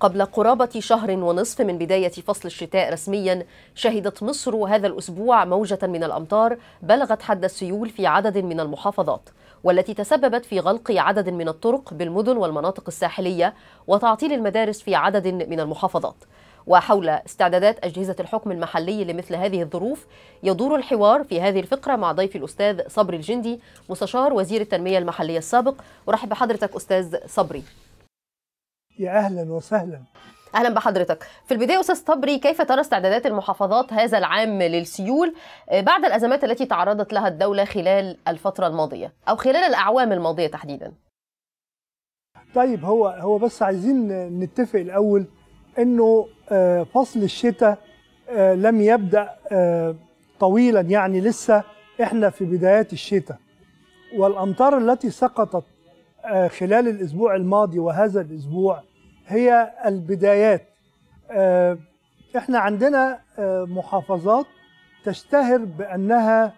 قبل قرابة شهر ونصف من بداية فصل الشتاء رسميا شهدت مصر هذا الأسبوع موجة من الأمطار بلغت حد السيول في عدد من المحافظات والتي تسببت في غلق عدد من الطرق بالمدن والمناطق الساحلية وتعطيل المدارس في عدد من المحافظات. وحول استعدادات أجهزة الحكم المحلي لمثل هذه الظروف يدور الحوار في هذه الفقرة مع ضيفي الأستاذ صبري الجندي مستشار وزير التنمية المحلية السابق. ورحب بحضرتك أستاذ صبري. يا أهلا وسهلا. أهلا بحضرتك. في البداية أستاذ صبري كيف ترى استعدادات المحافظات هذا العام للسيول بعد الأزمات التي تعرضت لها الدولة خلال الفترة الماضية أو خلال الأعوام الماضية تحديدا؟ طيب هو هو بس عايزين نتفق الأول إنه فصل الشتاء لم يبدأ طويلا. يعني لسه إحنا في بدايات الشتاء. والأمطار التي سقطت خلال الأسبوع الماضي وهذا الأسبوع هي البدايات. إحنا عندنا محافظات تشتهر بأنها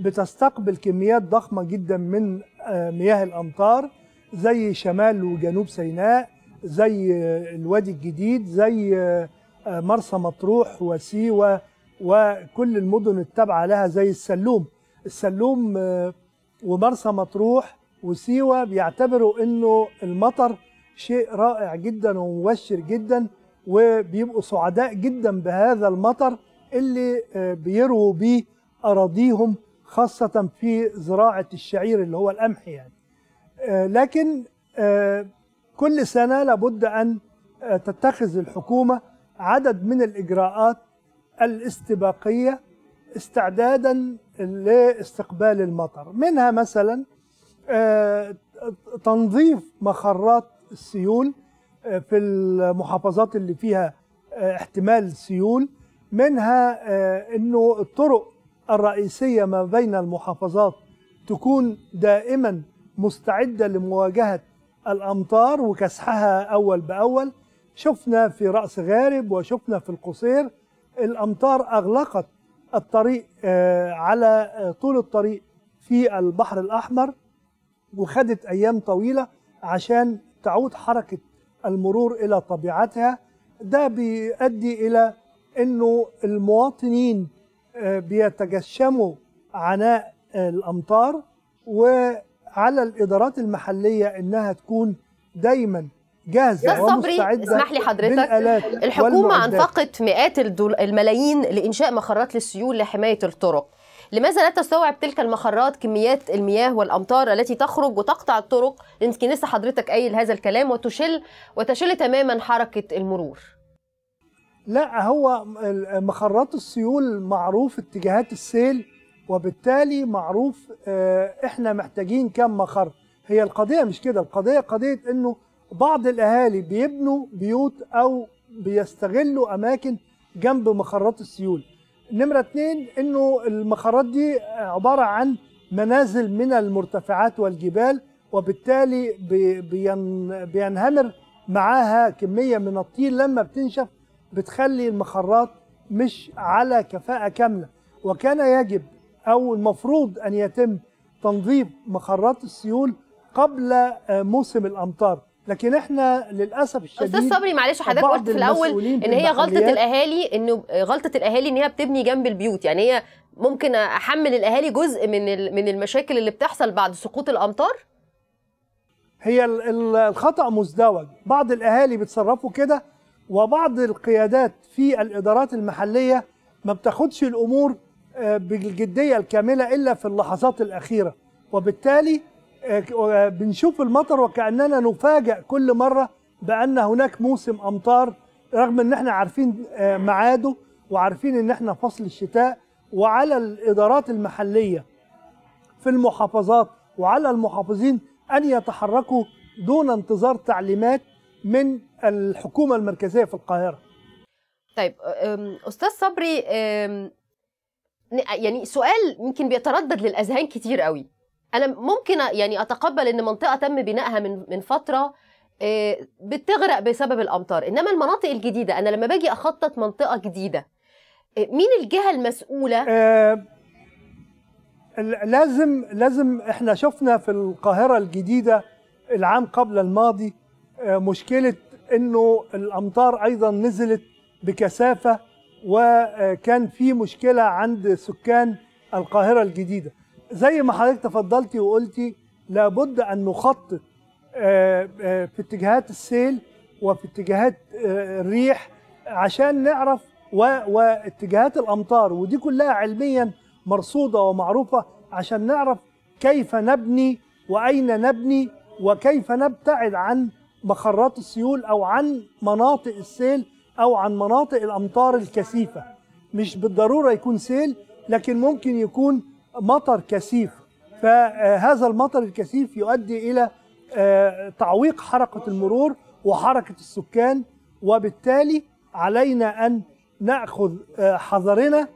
بتستقبل كميات ضخمة جدا من مياه الأمطار زي شمال وجنوب سيناء زي الوادي الجديد زي مرسى مطروح وسيوة وكل المدن التابعة لها زي السلوم. السلوم ومرسى مطروح وسيوة بيعتبروا إنه المطر شيء رائع جدا ومبشر جدا وبيبقوا سعداء جدا بهذا المطر اللي بيرووا بيه أراضيهم خاصة في زراعة الشعير اللي هو القمح يعني. لكن كل سنة لابد أن تتخذ الحكومة عدد من الإجراءات الاستباقية استعدادا لاستقبال المطر منها مثلا تنظيف مخرات السيول في المحافظات اللي فيها احتمال سيول منها إنه الطرق الرئيسية ما بين المحافظات تكون دائما مستعدة لمواجهة الأمطار وكسحها أول بأول. شفنا في رأس غارب وشفنا في القصير الأمطار أغلقت الطريق على طول الطريق في البحر الأحمر وخدت أيام طويلة عشان تعود حركة المرور إلى طبيعتها. ده بيؤدي إلى إنه المواطنين بيتجشموا عناء الأمطار وعلى الإدارات المحلية إنها تكون دايما جاهزة ومستعدة اسمح لي حضرتك. الحكومة أنفقت مئات الملايين لإنشاء مخرات للسيول لحماية الطرق. لماذا لا تستوعب تلك المخرات كميات المياه والأمطار التي تخرج وتقطع الطرق؟ يمكن لسه حضرتك قايل هذا الكلام وتشل وتشل تماما حركة المرور. لا هو مخرات السيول معروف اتجاهات السيل وبالتالي معروف إحنا محتاجين كم مخر. هي القضية مش كده القضية قضية إنه بعض الأهالي بيبنوا بيوت أو بيستغلوا أماكن جنب مخرات السيول نمرة اتنين إنه المخرات دي عبارة عن منازل من المرتفعات والجبال وبالتالي بين بينهمر معاها كمية من الطين لما بتنشف بتخلي المخرات مش على كفاءة كاملة. وكان يجب أو المفروض أن يتم تنظيف مخرات السيول قبل موسم الأمطار. لكن إحنا للأسف الشديد أستاذ صبري معلش حضرتك قلت في الأول إن هي غلطة الأهالي إنه غلطة الأهالي إن هي بتبني جنب البيوت. يعني هي ممكن أحمل الأهالي جزء من من المشاكل اللي بتحصل بعد سقوط الأمطار؟ هي الخطأ مزدوج. بعض الأهالي بيتصرفوا كده وبعض القيادات في الإدارات المحلية ما بتاخدش الأمور بالجدية الكاملة إلا في اللحظات الأخيرة. وبالتالي بنشوف المطر وكأننا نفاجئ كل مرة بأن هناك موسم أمطار رغم إن إحنا عارفين ميعاده وعارفين إن إحنا فصل الشتاء وعلى الإدارات المحلية في المحافظات وعلى المحافظين أن يتحركوا دون انتظار تعليمات من الحكومة المركزية في القاهرة. طيب أستاذ صبري يعني سؤال يمكن بيتردد للأذهان كتير قوي أنا ممكن يعني أتقبل إن منطقة تم بنائها من من فترة بتغرق بسبب الأمطار. إنما المناطق الجديدة أنا لما باجي أخطط منطقة جديدة مين الجهة المسؤولة؟ آه لازم لازم إحنا شفنا في القاهرة الجديدة العام قبل الماضي آه مشكلة إنه الأمطار أيضا نزلت بكثافة وكان في مشكلة عند سكان القاهرة الجديدة. زي ما حضرتك تفضلتي وقلتي لابد أن نخطط آه، آه، في اتجاهات السيل وفي اتجاهات آه، الريح عشان نعرف واتجاهات الأمطار ودي كلها علميا مرصودة ومعروفة عشان نعرف كيف نبني وأين نبني وكيف نبتعد عن مخرات السيول أو عن مناطق السيل أو عن مناطق الأمطار الكثيفة. مش بالضرورة يكون سيل لكن ممكن يكون مطر كثيف. فهذا المطر الكثيف يؤدي إلى آه، تعويق حركة المرور وحركة السكان وبالتالي علينا أن نأخذ آه، حذرنا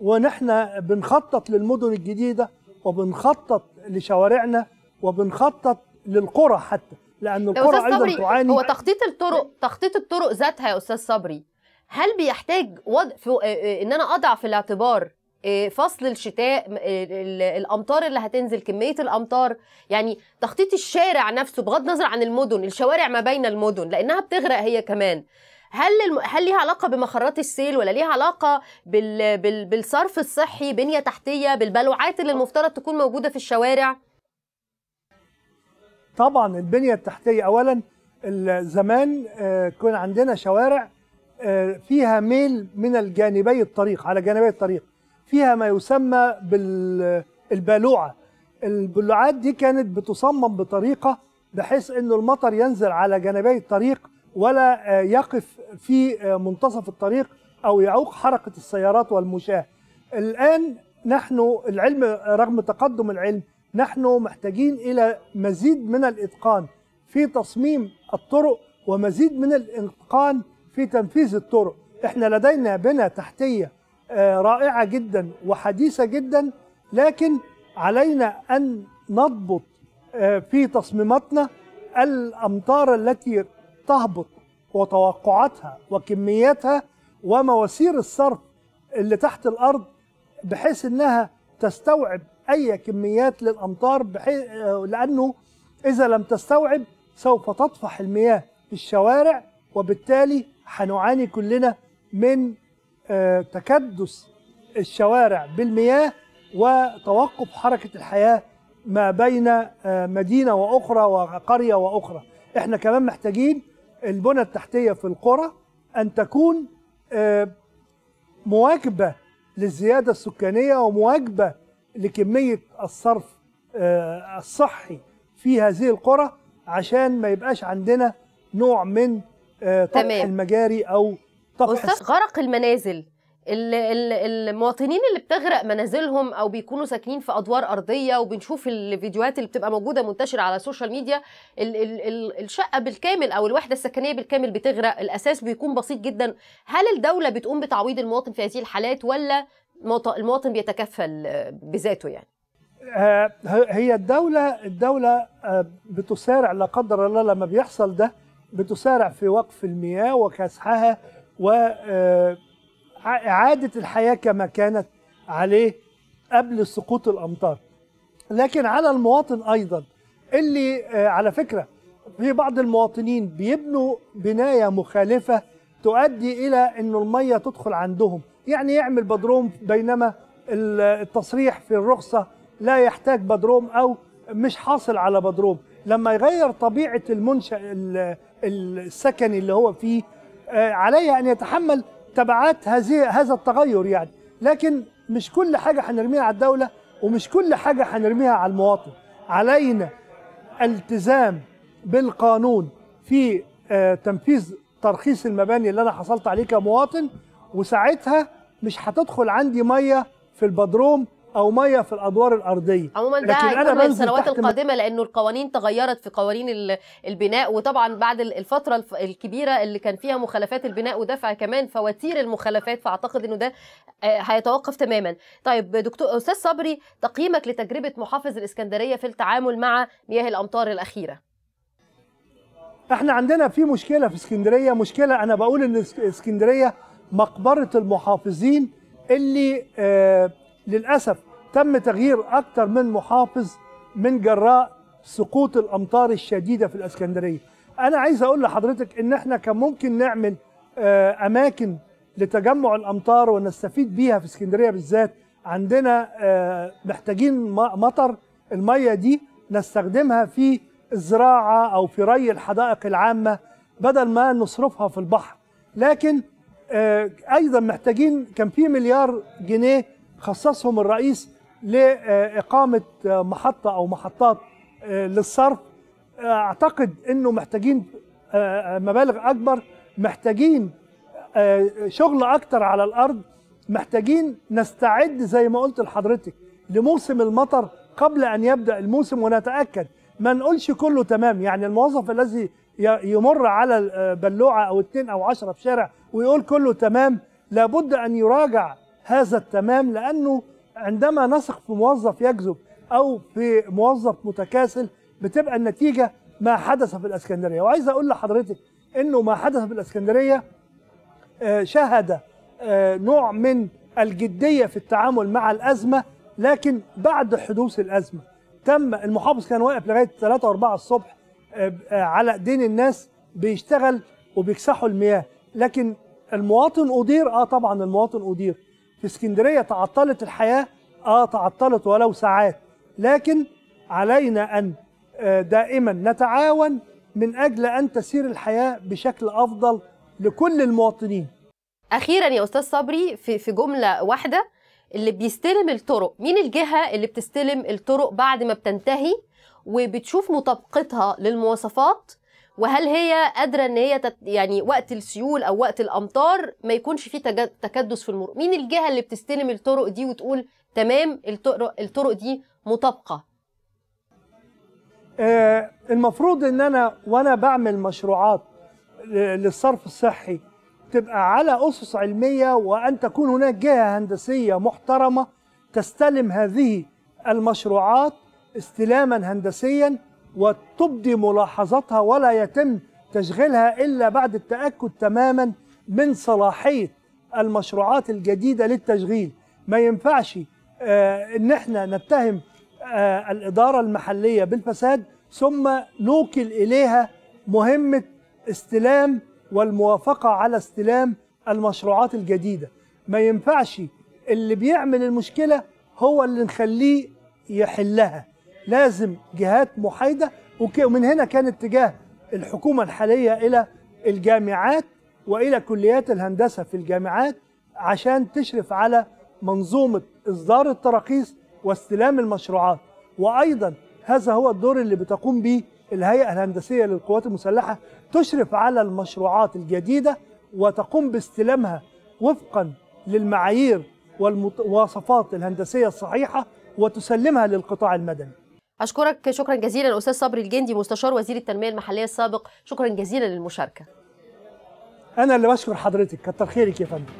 ونحن بنخطط للمدن الجديدة وبنخطط لشوارعنا وبنخطط للقرى حتى لأن يا القرى صبري تعاني. هو تخطيط الطرق تخطيط الطرق ذاتها يا أستاذ صبري هل بيحتاج وضع في آه، إن أنا أضع في الاعتبار فصل الشتاء آه، ال- الأمطار اللي هتنزل كمية الأمطار. يعني تخطيط الشارع نفسه بغض النظر عن المدن الشوارع ما بين المدن لأنها بتغرق هي كمان. هل الم... هل ليها علاقة بمخرات السيل ولا ليها علاقة بال... بال... بالصرف الصحي بنية تحتية بالبلوعات اللي المفترض تكون موجودة في الشوارع؟ طبعا البنية التحتية اولا زمان آه، كان عندنا شوارع آه، فيها ميل من الجانبي الطريق على جانبي الطريق. فيها ما يسمى بالبالوعة. البلوعات دي كانت بتصمم بطريقة بحيث انه المطر ينزل على جانبي الطريق ولا يقف في منتصف الطريق أو يعوق حركة السيارات والمشاة. الآن نحن العلم رغم تقدم العلم نحن محتاجين إلى مزيد من الإتقان في تصميم الطرق ومزيد من الإتقان في تنفيذ الطرق. إحنا لدينا بنى تحتية آه، رائعة جدا وحديثة جدا لكن علينا أن نضبط آه، في تصميماتنا الأمطار التي تهبط وتوقعاتها وكمياتها ومواسير الصرف اللي تحت الأرض بحيث إنها تستوعب أي كميات للأمطار بحيث لأنه إذا لم تستوعب سوف تطفح المياه في الشوارع وبالتالي هنعاني كلنا من آه، تكدس الشوارع بالمياه وتوقف حركة الحياة ما بين آه، مدينة وأخرى وقرية وأخرى إحنا كمان محتاجين البنى التحتية في القرى أن تكون آه، مواكبة للزيادة السكانية ومواكبة لكمية الصرف آه، الصحي في هذه القرى عشان ما يبقاش عندنا نوع من آه، تمام. المجاري طفح أستاذ غرق المنازل. ال- ال- المواطنين اللي بتغرق منازلهم أو بيكونوا ساكنين في أدوار أرضية وبنشوف الفيديوهات اللي بتبقى موجودة منتشرة على ال social media ال ال ال الشقة بالكامل أو الوحدة السكنية بالكامل بتغرق. الأساس بيكون بسيط جدا. هل الدولة بتقوم بتعويض المواطن في هذه الحالات ولا المواط- المواطن بيتكفل بذاته يعني؟ آه، هي الدولة الدولة آه، بتسارع لا قدر الله لما بيحصل ده بتسارع في وقف المياه وكسحها وإعادة الحياة كما كانت عليه قبل سقوط الأمطار. لكن على المواطن أيضا اللي آه، على فكرة في بعض المواطنين بيبنوا بناية مخالفة تؤدي إلى أنه المية تدخل عندهم. يعني يعمل بدروم بينما ال- التصريح في الرخصة لا يحتاج بدروم أو مش حاصل على بدروم لما يغير طبيعة المنشأ ال- السكني اللي هو فيه آه، عليه أن يتحمل تبعات هذه هذا التغير يعني. لكن مش كل حاجة هنرميها على الدولة ومش كل حاجة هنرميها على المواطن. علينا التزام بالقانون في آه، تنفيذ ترخيص المباني اللي أنا حصلت عليه كمواطن وساعتها مش هتدخل عندي مية في البدروم أو مية في الأدوار الأرضية. عموما ده هيكون من السنوات القادمة لأنه القوانين تغيرت في قوانين ال- البناء وطبعا بعد ال- الفترة الف- الكبيرة اللي كان فيها مخالفات البناء ودفع كمان فواتير المخالفات فأعتقد إنه ده آه، هيتوقف تماما. طيب دكتور أستاذ صبري تقييمك لتجربة محافظ الإسكندرية في التعامل مع مياه الأمطار الأخيرة؟ إحنا عندنا في مشكلة في إسكندرية مشكلة أنا بقول إن إسك- إسكندرية مقبرة المحافظين اللي آه للأسف تم تغيير أكتر من محافظ من جراء سقوط الأمطار الشديدة في الإسكندرية. أنا عايز أقول لحضرتك إن إحنا كان ممكن نعمل آه، أماكن لتجمع الأمطار ونستفيد بيها في إسكندرية بالذات. عندنا آه، محتاجين مطر المية دي نستخدمها في الزراعة أو في ري الحدائق العامة بدل ما نصرفها في البحر. لكن آه، أيضا محتاجين كان في مليار جنيه خصصهم الرئيس لإقامة آه، محطة أو محطات آه، للصرف. آه، أعتقد إنه محتاجين آه، مبالغ أكبر محتاجين شغل أكتر على الأرض. محتاجين نستعد زي ما قلت لحضرتك لموسم المطر قبل أن يبدأ الموسم ونتأكد ما نقولش كله تمام. يعني الموظف الذي يمر على بلوعة أو اتنين أو عشرة في شارع ويقول كله تمام لابد أن يراجع هذا التمام لأنه عندما نثق في موظف يكذب أو في موظف متكاسل بتبقى النتيجة ما حدث في الإسكندرية. وعايز أقول لحضرتك إنه ما حدث في الإسكندرية آه، شهد آه، نوع من الجدية في التعامل مع الأزمة لكن بعد حدوث الأزمة تم المحافظ كان واقف لغاية 3 و4 الصبح آه، على ايدين الناس بيشتغل وبيكسحوا المياه. لكن المواطن أدير آه طبعا المواطن أدير. في اسكندرية تعطلت الحياة آه تعطلت ولو ساعات. لكن علينا أن آه، دائما نتعاون من أجل أن تسير الحياة بشكل أفضل لكل المواطنين. أخيرا يا أستاذ صبري في في جملة واحدة اللي بيستلم الطرق. مين الجهة اللي بتستلم الطرق بعد ما بتنتهي وبتشوف مطابقتها للمواصفات؟ وهل هي قادرة إن هي تت يعني وقت السيول أو وقت الأمطار ما يكونش فيه تكدس في المرور مين الجهة اللي بتستلم الطرق دي وتقول تمام الطرق الطرق دي مطابقة؟ آه، المفروض إن أنا وأنا بعمل مشروعات للصرف الصحي تبقى على أسس علمية وأن تكون هناك جهة هندسية محترمة تستلم هذه المشروعات استلاما هندسيا وتبدي ملاحظاتها ولا يتم تشغيلها إلا بعد التأكد تماما من صلاحية المشروعات الجديدة للتشغيل. ما ينفعش آه، إن إحنا نتهم آه، الإدارة المحلية بالفساد ثم نوكل إليها مهمة استلام والموافقة على استلام المشروعات الجديدة. ما ينفعش اللي بيعمل المشكلة هو اللي نخليه يحلها. لازم جهات محايدة. وك- ومن هنا كان اتجاه الحكومة الحالية إلى الجامعات وإلى كليات الهندسة في الجامعات عشان تشرف على منظومة إصدار التراخيص واستلام المشروعات. وأيضا هذا هو الدور اللي بتقوم به الهيئة الهندسية للقوات المسلحة تشرف على المشروعات الجديدة وتقوم باستلامها وفقا للمعايير والمواصفات الهندسية الصحيحة وتسلمها للقطاع المدني. أشكرك شكرا جزيلا أستاذ صبري الجندي مستشار وزير التنمية المحلية السابق. شكرا جزيلا للمشاركة. أنا اللي بشكر حضرتك. كتر خيرك يا فندم.